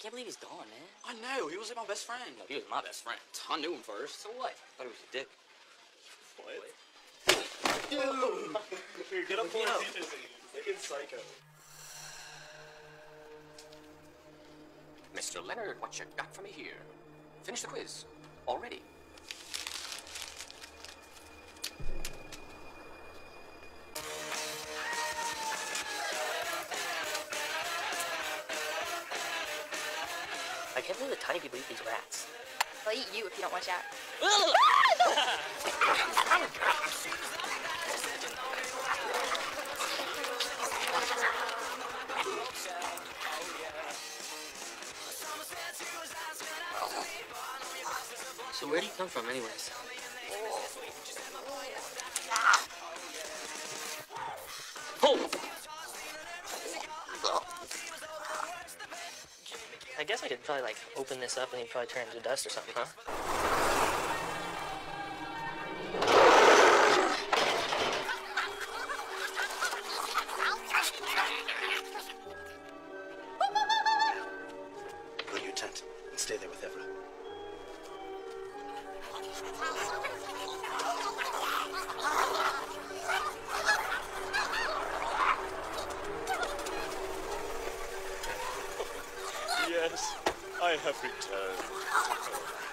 can't believe he's gone, man. I know. He was like my best friend. No, he was my best friend. I knew him first. So what? I Thought he was a dick. What? Here, get up Yo. on Fucking psycho. Mr. Leonard, what you got for me here? Finish the quiz. Already. Can't believe the tiny people eat these rats. They'll eat you if you don't watch out. So where do you come from, anyways? Oh. I guess I could probably like open this up and he'd probably turn into dust or something, huh? Go to your tent and stay there with Evra. Yes, I have returned.